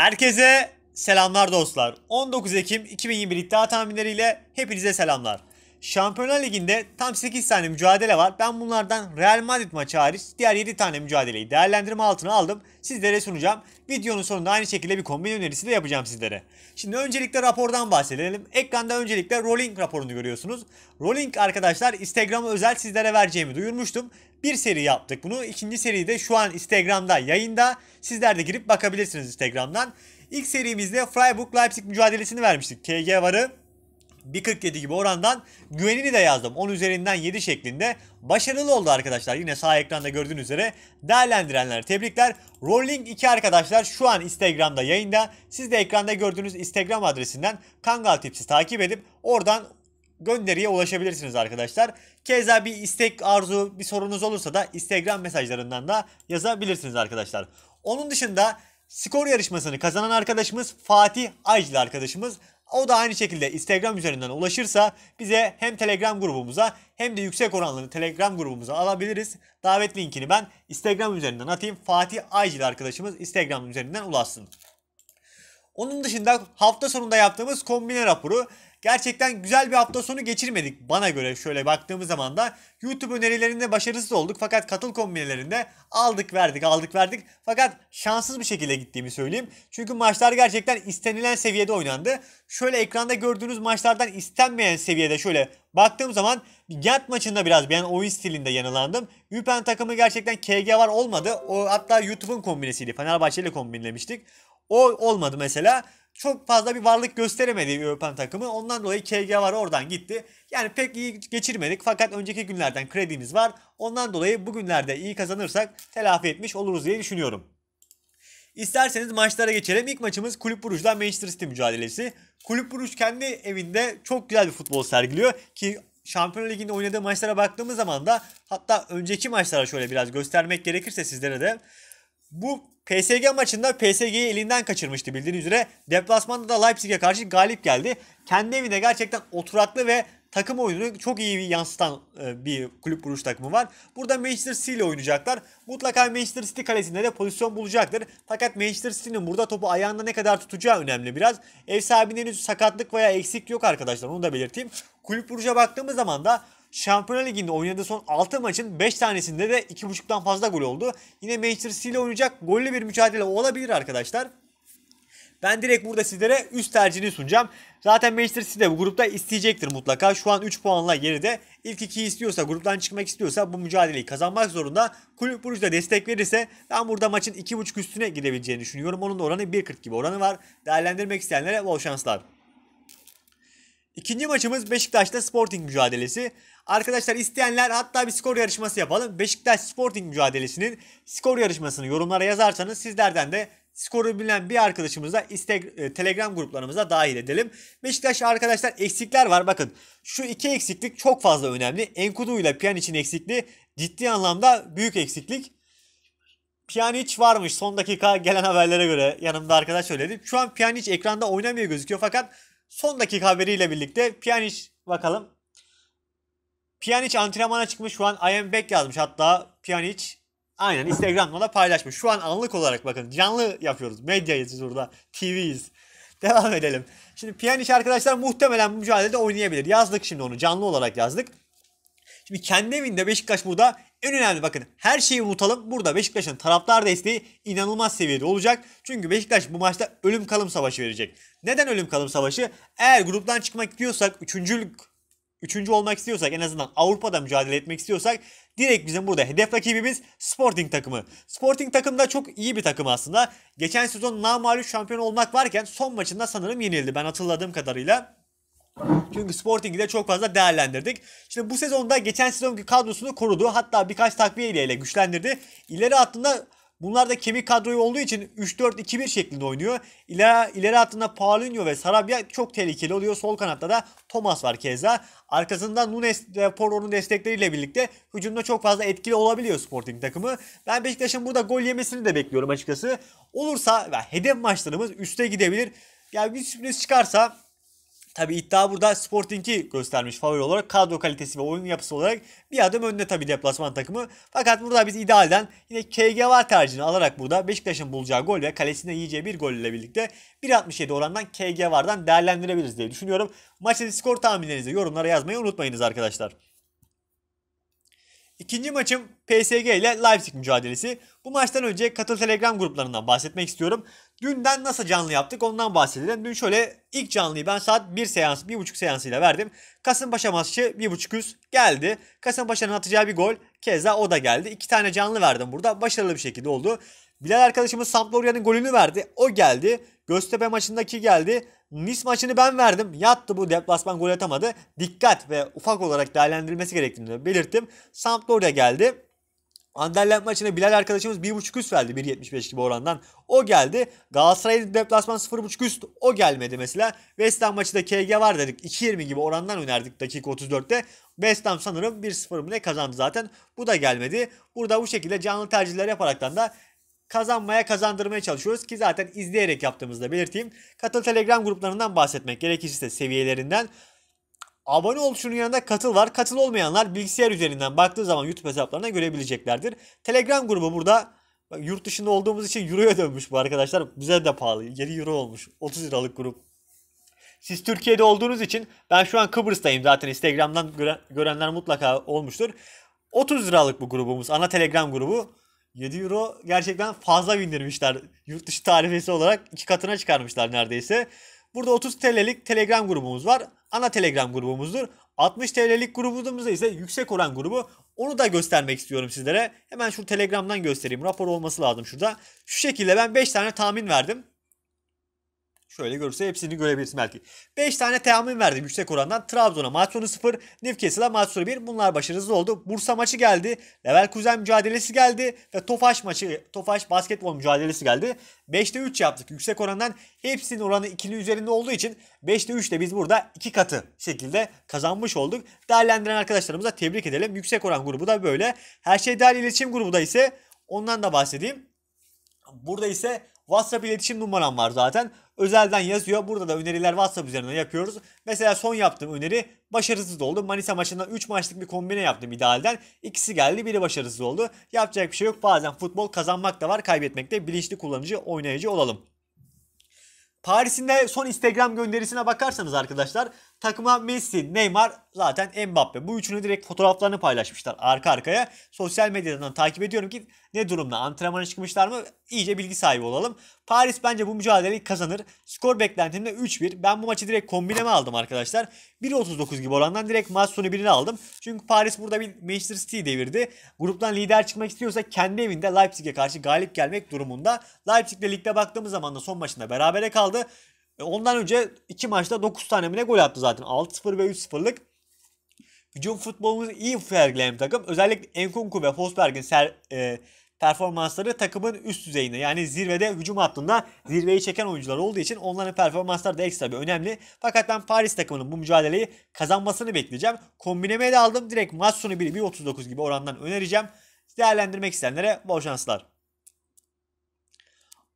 Herkese selamlar dostlar. 19 Ekim 2021 iddia tahminleriyle hepinize selamlar. Şampiyonlar Ligi'nde tam 8 tane mücadele var. Ben bunlardan Real Madrid maçı hariç diğer 7 tane mücadeleyi değerlendirme altına aldım. Sizlere sunacağım. Videonun sonunda aynı şekilde bir kombin önerisi de yapacağım sizlere. Şimdi öncelikle rapordan bahsedelim. Ekranda öncelikle Rolling raporunu görüyorsunuz. Rolling arkadaşlar Instagram'a özel sizlere vereceğimi duyurmuştum. Bir seri yaptık bunu. İkinci seri de şu an Instagram'da yayında. Sizler de girip bakabilirsiniz Instagram'dan. İlk serimizde Freiburg Leipzig mücadelesini vermiştik. KG varı 1.47 gibi orandan güvenini de yazdım. 10 üzerinden 7 şeklinde. Başarılı oldu arkadaşlar. Yine sağ ekranda gördüğünüz üzere değerlendirenler tebrikler. Rolling 2 arkadaşlar şu an Instagram'da yayında. Siz de ekranda gördüğünüz Instagram adresinden Kangal Tips'i takip edip oradan gönderiye ulaşabilirsiniz arkadaşlar. Keza bir istek, arzu, bir sorunuz olursa da Instagram mesajlarından da yazabilirsiniz arkadaşlar. Onun dışında skor yarışmasını kazanan arkadaşımız Fatih Aycıl arkadaşımız. O da aynı şekilde Instagram üzerinden ulaşırsa bize hem Telegram grubumuza hem de yüksek oranlı Telegram grubumuza alabiliriz. Davet linkini ben Instagram üzerinden atayım. Fatih Aycıl arkadaşımız Instagram üzerinden ulaşsın. Onun dışında hafta sonunda yaptığımız kombine raporu gerçekten güzel bir hafta sonu geçirmedik bana göre şöyle baktığımız zaman da YouTube önerilerinde başarısız olduk fakat katıl kombinelerinde aldık verdik aldık verdik fakat şanssız bir şekilde gittiğimi söyleyeyim. Çünkü maçlar gerçekten istenilen seviyede oynandı. Şöyle ekranda gördüğünüz maçlardan istenmeyen seviyede şöyle baktığım zaman Gent maçında biraz ben oyun stilinde yanılandım. Üpen takımı gerçekten KG var olmadı. O hatta YouTube'un kombinesiydi. Fenerbahçe ile kombinlemiştik. O olmadı mesela. Çok fazla bir varlık gösteremedi European takımı. Ondan dolayı KG var oradan gitti. Yani pek iyi geçirmedik fakat önceki günlerden kredimiz var. Ondan dolayı bugünlerde iyi kazanırsak telafi etmiş oluruz diye düşünüyorum. İsterseniz maçlara geçelim. İlk maçımız Kulüp Brugge'dan Manchester City mücadelesi. Kulüp Brugge kendi evinde çok güzel bir futbol sergiliyor ki Şampiyonlar Ligi'nde oynadığı maçlara baktığımız zaman da hatta önceki maçlara şöyle biraz göstermek gerekirse sizlere de bu PSG maçında PSG'yi elinden kaçırmıştı bildiğiniz üzere. Deplasmanda da Leipzig'e karşı galip geldi. Kendi evinde gerçekten oturaklı ve takım oyununu çok iyi bir yansıtan e, bir kulüp vuruş takımı var. Burada Manchester City ile oynayacaklar. Mutlaka Manchester City kalesinde de pozisyon bulacaktır. Fakat Manchester City'nin burada topu ayağında ne kadar tutacağı önemli biraz. Ev sahibinin henüz sakatlık veya eksik yok arkadaşlar onu da belirteyim. Kulüp vuruşa baktığımız zaman da Şampiyonlar Ligi'nde oynadığı son 6 maçın 5 tanesinde de 2.5'tan fazla gol oldu. Yine Manchester City ile oynayacak gollü bir mücadele olabilir arkadaşlar. Ben direkt burada sizlere üst tercihini sunacağım. Zaten Manchester City de bu grupta isteyecektir mutlaka. Şu an 3 puanla geride. İlk 2'yi istiyorsa, gruptan çıkmak istiyorsa bu mücadeleyi kazanmak zorunda. Kulüp Brugge de destek verirse ben burada maçın 2.5 üstüne gidebileceğini düşünüyorum. Onun da oranı 1.40 gibi oranı var. Değerlendirmek isteyenlere bol şanslar. İkinci maçımız Beşiktaş'ta Sporting mücadelesi. Arkadaşlar isteyenler hatta bir skor yarışması yapalım. Beşiktaş Sporting mücadelesinin skor yarışmasını yorumlara yazarsanız sizlerden de skoru bilen bir arkadaşımıza Instagram, Telegram gruplarımıza dahil edelim. Beşiktaş arkadaşlar eksikler var. Bakın şu iki eksiklik çok fazla önemli. Enkudu ile Pjanic'in eksikliği ciddi anlamda büyük eksiklik. Pjanic varmış son dakika gelen haberlere göre yanımda arkadaş söyledi. Şu an Pjanic ekranda oynamıyor gözüküyor fakat son dakika haberiyle birlikte Pjanic bakalım Pjanic antrenmana çıkmış şu an I am back yazmış hatta Pjanic aynen Instagram'da da paylaşmış. Şu an anlık olarak bakın canlı yapıyoruz. Medyayız burada. TV'yiz. Devam edelim. Şimdi Pjanic arkadaşlar muhtemelen bu mücadelede oynayabilir. Yazdık şimdi onu canlı olarak yazdık. Şimdi kendi evinde Beşiktaş burada en önemli bakın her şeyi unutalım. Burada Beşiktaş'ın taraftar desteği inanılmaz seviyede olacak. Çünkü Beşiktaş bu maçta ölüm kalım savaşı verecek. Neden ölüm kalım savaşı? Eğer gruptan çıkmak istiyorsak üçüncülük üçüncü olmak istiyorsak en azından Avrupa'da mücadele etmek istiyorsak direkt bizim burada hedef rakibimiz Sporting takımı. Sporting takım da çok iyi bir takım aslında. Geçen sezon namalup şampiyon olmak varken son maçında sanırım yenildi ben hatırladığım kadarıyla. Çünkü Sporting'i de çok fazla değerlendirdik. Şimdi bu sezonda geçen sezonki kadrosunu korudu. Hatta birkaç takviye ile güçlendirdi. İleri hattında Bunlar da kemik kadroyu olduğu için 3-4-2-1 şeklinde oynuyor. İleri, ileri hattında Paulinho ve Sarabia çok tehlikeli oluyor. Sol kanatta da Thomas var keza. Arkasında Nunes ve Porro'nun destekleriyle birlikte hücumda çok fazla etkili olabiliyor Sporting takımı. Ben Beşiktaş'ın burada gol yemesini de bekliyorum açıkçası. Olursa hedef maçlarımız üste gidebilir. Yani bir sürpriz çıkarsa Tabi iddia burada Sporting'i göstermiş favori olarak kadro kalitesi ve oyun yapısı olarak bir adım önde tabi deplasman takımı. Fakat burada biz idealden yine KG var tercihini alarak burada Beşiktaş'ın bulacağı gol ve kalesinde yiyeceği bir gol ile birlikte 1.67 orandan KG vardan değerlendirebiliriz diye düşünüyorum. Maçın skor tahminlerinizi yorumlara yazmayı unutmayınız arkadaşlar. İkinci maçım PSG ile Leipzig mücadelesi. Bu maçtan önce katıl telegram gruplarından bahsetmek istiyorum. Dünden nasıl canlı yaptık ondan bahsedelim. Dün şöyle ilk canlıyı ben saat 1 seans, 1.5 seansıyla verdim. Kasımpaşa maçı 1.5 üst geldi. Kasımpaşa'nın atacağı bir gol keza o da geldi. İki tane canlı verdim burada. Başarılı bir şekilde oldu. Bilal arkadaşımız Sampdoria'nın golünü verdi. O geldi. Göztepe maçındaki geldi. Nice maçını ben verdim. Yattı bu deplasman gol atamadı. Dikkat ve ufak olarak değerlendirilmesi gerektiğini belirttim. Sampdoria geldi. Anderlecht maçına Bilal arkadaşımız 1.5 üst verdi 1.75 gibi orandan. O geldi. Galatasaray'ın deplasman 0.5 üst o gelmedi mesela. West Ham maçı da KG var dedik. 2.20 gibi orandan önerdik dakika 34'te. West Ham sanırım 1-0 mı ne kazandı zaten. Bu da gelmedi. Burada bu şekilde canlı tercihler yaparaktan da kazanmaya kazandırmaya çalışıyoruz ki zaten izleyerek yaptığımızda belirteyim. Katıl Telegram gruplarından bahsetmek gerekirse seviyelerinden. Abone ol yanında katıl var. Katıl olmayanlar bilgisayar üzerinden baktığı zaman YouTube hesaplarına görebileceklerdir. Telegram grubu burada yurt dışında olduğumuz için Euro'ya dönmüş bu arkadaşlar. Bize de pahalı. 7 Euro olmuş. 30 liralık grup. Siz Türkiye'de olduğunuz için ben şu an Kıbrıs'tayım zaten Instagram'dan görenler mutlaka olmuştur. 30 liralık bu grubumuz. Ana Telegram grubu. 7 euro gerçekten fazla bindirmişler. Yurt dışı tarifesi olarak iki katına çıkarmışlar neredeyse. Burada 30 TL'lik Telegram grubumuz var. Ana Telegram grubumuzdur. 60 TL'lik grubumuzda ise yüksek oran grubu. Onu da göstermek istiyorum sizlere. Hemen şu Telegram'dan göstereyim. Rapor olması lazım şurada. Şu şekilde ben 5 tane tahmin verdim. Şöyle görürse hepsini görebilirsin belki. 5 tane tahmin verdim yüksek orandan. Trabzon'a maç sonu 0, Newcastle'a maç sonu 1. Bunlar başarısız oldu. Bursa maçı geldi. Leverkusen mücadelesi geldi. Ve Tofaş maçı, Tofaş basketbol mücadelesi geldi. 5'te 3 yaptık. Yüksek orandan hepsinin oranı 2'nin üzerinde olduğu için 5'te 3'te biz burada 2 katı şekilde kazanmış olduk. Değerlendiren arkadaşlarımıza tebrik edelim. Yüksek oran grubu da böyle. Her şey dahil iletişim grubu da ise ondan da bahsedeyim. Burada ise WhatsApp iletişim numaram var zaten. Özelden yazıyor. Burada da öneriler WhatsApp üzerinden yapıyoruz. Mesela son yaptığım öneri başarısız oldu. Manisa maçından 3 maçlık bir kombine yaptım idealden. İkisi geldi biri başarısız oldu. Yapacak bir şey yok. Bazen futbol kazanmak da var kaybetmek de bilinçli kullanıcı oynayıcı olalım. Paris'in de son Instagram gönderisine bakarsanız arkadaşlar takıma Messi, Neymar zaten Mbappe. Bu üçünü direkt fotoğraflarını paylaşmışlar arka arkaya. Sosyal medyadan takip ediyorum ki ne durumda antrenmana çıkmışlar mı iyice bilgi sahibi olalım. Paris bence bu mücadeleyi kazanır. Skor beklentimde 3-1. Ben bu maçı direkt kombineme aldım arkadaşlar. 1.39 gibi orandan direkt maç sonu birini aldım. Çünkü Paris burada bir Manchester City devirdi. Gruptan lider çıkmak istiyorsa kendi evinde Leipzig'e karşı galip gelmek durumunda. Leipzig'le ligde baktığımız zaman da son maçında berabere kaldı. E, ondan önce iki maçta 9 tane mi ne gol attı zaten. 6-0 ve 3-0'lık. Hücum futbolumuzu iyi sergileyen takım. Özellikle Enkunku ve Forsberg'in ser, e, performansları takımın üst düzeyinde. Yani zirvede hücum hattında zirveyi çeken oyuncular olduğu için onların performansları da ekstra bir önemli. Fakat ben Paris takımının bu mücadeleyi kazanmasını bekleyeceğim. Kombineme de aldım. Direkt maç sonu 1'i 1.39 gibi orandan önereceğim. Değerlendirmek isteyenlere bol şanslar.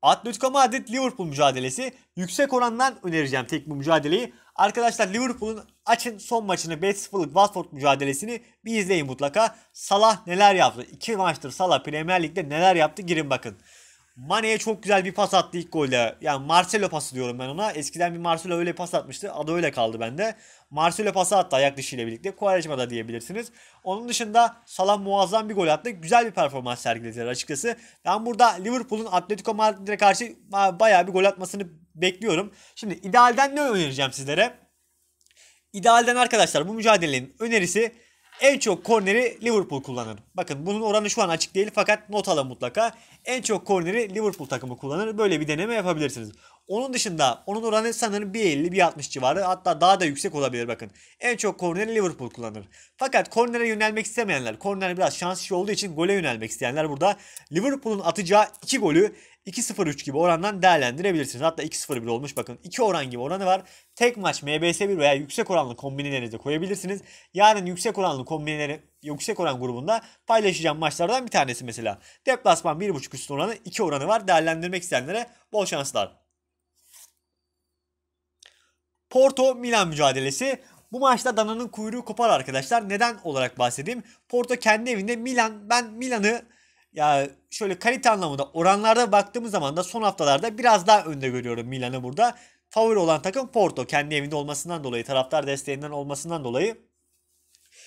Atletico Madrid Liverpool mücadelesi. Yüksek orandan önereceğim tek bu mücadeleyi. Arkadaşlar Liverpool'un açın son maçını 5-0'lık Watford mücadelesini bir izleyin mutlaka. Salah neler yaptı? İki maçtır Salah Premier Lig'de neler yaptı girin bakın. Mane'ye çok güzel bir pas attı ilk golde. Yani Marcelo pası diyorum ben ona. Eskiden bir Marcelo öyle pas atmıştı. Adı öyle kaldı bende. Marcelo pası attı ayak dışıyla birlikte. Quaresma da diyebilirsiniz. Onun dışında Salah muazzam bir gol attı. Güzel bir performans sergilediler açıkçası. Ben burada Liverpool'un Atletico Madrid'e karşı bayağı bir gol atmasını bekliyorum. Şimdi idealden ne önereceğim sizlere? İdealden arkadaşlar bu mücadelenin önerisi en çok korneri Liverpool kullanır. Bakın bunun oranı şu an açık değil fakat not alın mutlaka. En çok korneri Liverpool takımı kullanır. Böyle bir deneme yapabilirsiniz. Onun dışında onun oranı sanırım 1.50-1.60 civarı hatta daha da yüksek olabilir bakın. En çok korneri Liverpool kullanır. Fakat kornere yönelmek istemeyenler, korner biraz şans işi olduğu için gole yönelmek isteyenler burada Liverpool'un atacağı 2 golü 2-0-3 gibi orandan değerlendirebilirsiniz. Hatta 2-0-1 olmuş bakın. 2 oran gibi oranı var. Tek maç MBS1 veya yüksek oranlı kombinelerinizi koyabilirsiniz. Yarın yüksek oranlı kombineleri yüksek oran grubunda paylaşacağım maçlardan bir tanesi mesela. Deplasman 1.5 üstü oranı 2 oranı var. Değerlendirmek isteyenlere bol şanslar. Porto Milan mücadelesi. Bu maçta dananın kuyruğu kopar arkadaşlar. Neden olarak bahsedeyim? Porto kendi evinde Milan ben Milan'ı ya şöyle kalite anlamında oranlarda baktığımız zaman da son haftalarda biraz daha önde görüyorum Milan'ı burada. Favori olan takım Porto kendi evinde olmasından dolayı taraftar desteğinden olmasından dolayı.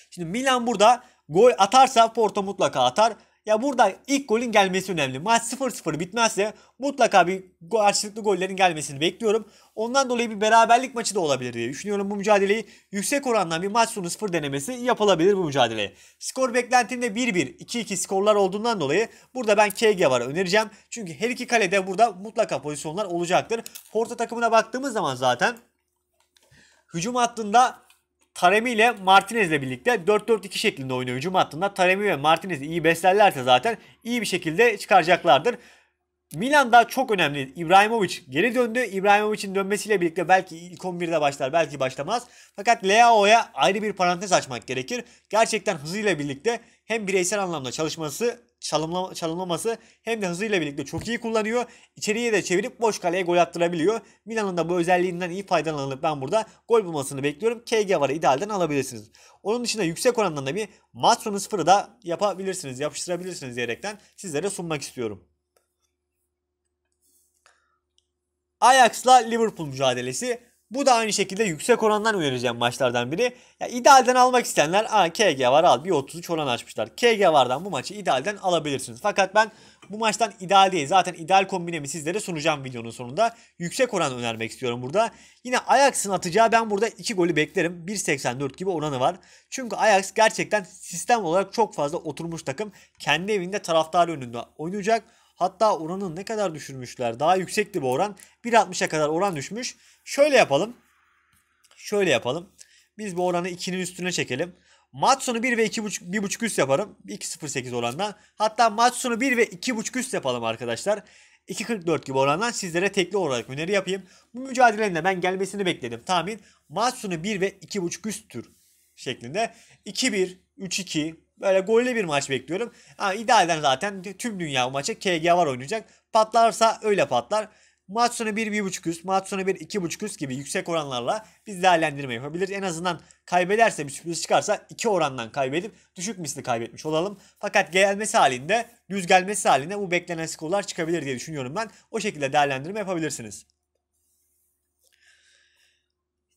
Şimdi Milan burada gol atarsa Porto mutlaka atar. Ya burada ilk golün gelmesi önemli. Maç 0-0 bitmezse mutlaka bir karşılıklı gollerin gelmesini bekliyorum. Ondan dolayı bir beraberlik maçı da olabilir diye düşünüyorum bu mücadeleyi. Yüksek orandan bir maç sonu 0 denemesi yapılabilir bu mücadeleye. Skor beklentimde 1-1, 2-2 skorlar olduğundan dolayı burada ben KG var önereceğim. Çünkü her iki kalede burada mutlaka pozisyonlar olacaktır. Porto takımına baktığımız zaman zaten hücum hattında Taremi ile Martinez ile birlikte 4-4-2 şeklinde oynuyor hücum hattında. Taremi ve Martinez'i iyi beslerlerse zaten iyi bir şekilde çıkaracaklardır. Milan'da çok önemli. İbrahimovic geri döndü. İbrahimovic'in dönmesiyle birlikte belki ilk 11'de başlar, belki başlamaz. Fakat Leao'ya ayrı bir parantez açmak gerekir. Gerçekten hızıyla birlikte hem bireysel anlamda çalışması çalımla, çalımlaması hem de hızıyla birlikte çok iyi kullanıyor. İçeriye de çevirip boş kaleye gol attırabiliyor. Milan'ın da bu özelliğinden iyi faydalanıp ben burada gol bulmasını bekliyorum. KG varı idealden alabilirsiniz. Onun dışında yüksek orandan da bir maç sonu sıfırı da yapabilirsiniz, yapıştırabilirsiniz diyerekten sizlere sunmak istiyorum. Ajax'la Liverpool mücadelesi. Bu da aynı şekilde yüksek orandan önereceğim maçlardan biri. Ya idealden almak isteyenler Aa, KG var al bir 33 oran açmışlar. KG vardan bu maçı idealden alabilirsiniz. Fakat ben bu maçtan ideal değil. Zaten ideal kombinemi sizlere sunacağım videonun sonunda. Yüksek oran önermek istiyorum burada. Yine Ajax'ın atacağı ben burada 2 golü beklerim. 1.84 gibi oranı var. Çünkü Ajax gerçekten sistem olarak çok fazla oturmuş takım. Kendi evinde taraftar önünde oynayacak. Hatta oranı ne kadar düşürmüşler. Daha yüksekti bu oran. 1.60'a kadar oran düşmüş. Şöyle yapalım. Şöyle yapalım. Biz bu oranı 2'nin üstüne çekelim. Maç sonu 1 ve 2.5 1.5 üst yapalım. 2.08 orandan. Hatta maç sonu 1 ve 2.5 üst yapalım arkadaşlar. 2.44 gibi orandan sizlere tekli olarak öneri yapayım. Bu mücadelenin de ben gelmesini bekledim. Tahmin maç sonu 1 ve 2.5 üsttür şeklinde. 2-1, 3-2 böyle gollü bir maç bekliyorum. Ha, idealden zaten tüm dünya bu maça KG var oynayacak. Patlarsa öyle patlar. Maç sonu 1-1.5 üst, maç sonu 1-2.5 üst gibi yüksek oranlarla biz değerlendirme yapabiliriz. En azından kaybederse bir sürpriz çıkarsa 2 orandan kaybedip düşük misli kaybetmiş olalım. Fakat gelmesi halinde, düz gelmesi halinde bu beklenen skorlar çıkabilir diye düşünüyorum ben. O şekilde değerlendirme yapabilirsiniz.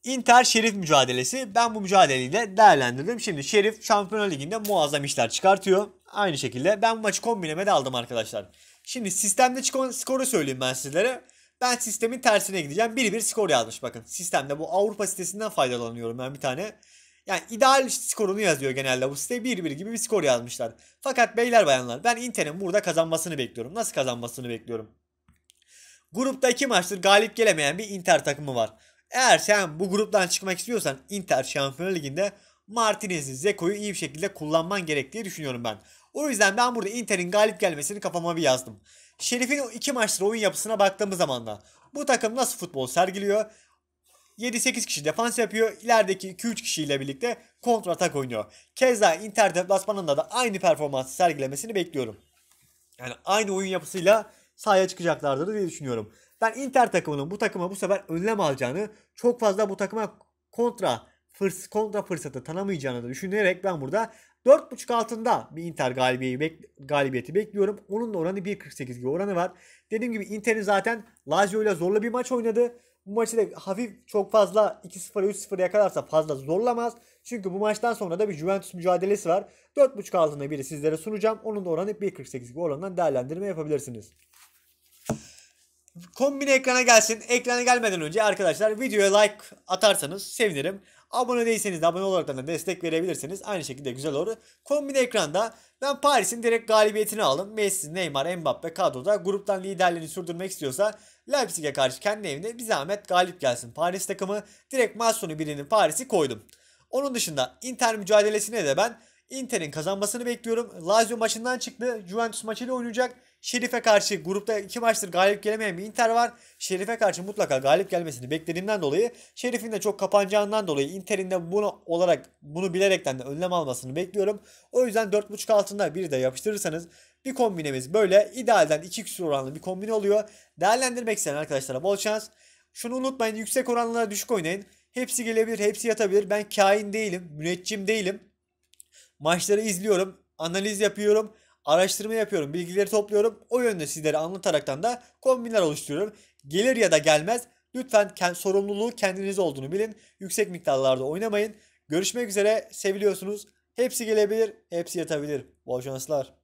Inter Şerif mücadelesi. Ben bu mücadeleyi de değerlendirdim. Şimdi Şerif Şampiyonlar Ligi'nde muazzam işler çıkartıyor. Aynı şekilde ben bu maçı kombineme de aldım arkadaşlar. Şimdi sistemde çıkan skoru söyleyeyim ben sizlere. Ben sistemin tersine gideceğim. 1-1 skor yazmış bakın. Sistemde bu Avrupa sitesinden faydalanıyorum ben bir tane. Yani ideal skorunu yazıyor genelde bu site. 1-1 gibi bir skor yazmışlar. Fakat beyler bayanlar ben Inter'in burada kazanmasını bekliyorum. Nasıl kazanmasını bekliyorum? Grupta iki maçtır galip gelemeyen bir Inter takımı var. Eğer sen bu gruptan çıkmak istiyorsan Inter Şampiyonlar Ligi'nde Martinez'i, Zeko'yu iyi bir şekilde kullanman gerektiği düşünüyorum ben. O yüzden ben burada Inter'in galip gelmesini kafama bir yazdım. Şerif'in iki maçtır oyun yapısına baktığımız zaman da bu takım nasıl futbol sergiliyor? 7-8 kişi defans yapıyor. İlerideki 2-3 kişiyle birlikte kontra atak oynuyor. Keza Inter deplasmanında da aynı performansı sergilemesini bekliyorum. Yani aynı oyun yapısıyla sahaya çıkacaklardır diye düşünüyorum. Ben Inter takımının bu takıma bu sefer önlem alacağını, çok fazla bu takıma kontra fırs kontra fırsatı tanımayacağını da düşünerek ben burada 4.5 altında bir Inter galibiyeti, bek galibiyeti bekliyorum. Onun da oranı 1.48 gibi oranı var. Dediğim gibi Inter'in zaten Lazio ile zorlu bir maç oynadı. Bu maçı da hafif çok fazla 2-0 3-0 yakalarsa fazla zorlamaz. Çünkü bu maçtan sonra da bir Juventus mücadelesi var. 4.5 altında biri sizlere sunacağım. Onun da oranı 1.48 gibi orandan değerlendirme yapabilirsiniz. Kombine ekrana gelsin. Ekrana gelmeden önce arkadaşlar videoya like atarsanız sevinirim. Abone değilseniz de abone olarak da destek verebilirsiniz. Aynı şekilde güzel olur. Kombine ekranda ben Paris'in direkt galibiyetini aldım. Messi, Neymar, Mbappe kadroda gruptan liderliğini sürdürmek istiyorsa Leipzig'e karşı kendi evinde bir zahmet galip gelsin. Paris takımı direkt maç sonu birinin Paris'i koydum. Onun dışında Inter mücadelesine de ben Inter'in kazanmasını bekliyorum. Lazio maçından çıktı. Juventus maçıyla oynayacak. Şerif'e karşı grupta iki maçtır galip gelemeyen bir Inter var. Şerif'e karşı mutlaka galip gelmesini beklediğimden dolayı Şerif'in de çok kapanacağından dolayı Inter'in de bunu olarak bunu bilerekten de önlem almasını bekliyorum. O yüzden 4.5 altında bir de yapıştırırsanız bir kombinemiz böyle idealden 2 küsur oranlı bir kombine oluyor. Değerlendirmek isteyen arkadaşlara bol şans. Şunu unutmayın yüksek oranlara düşük oynayın. Hepsi gelebilir, hepsi yatabilir. Ben kain değilim, müneccim değilim. Maçları izliyorum, analiz yapıyorum, araştırma yapıyorum, bilgileri topluyorum. O yönde sizlere anlataraktan da kombinler oluşturuyorum. Gelir ya da gelmez lütfen kend, sorumluluğu kendiniz olduğunu bilin. Yüksek miktarlarda oynamayın. Görüşmek üzere, seviliyorsunuz. Hepsi gelebilir, hepsi yatabilir. Bol şanslar.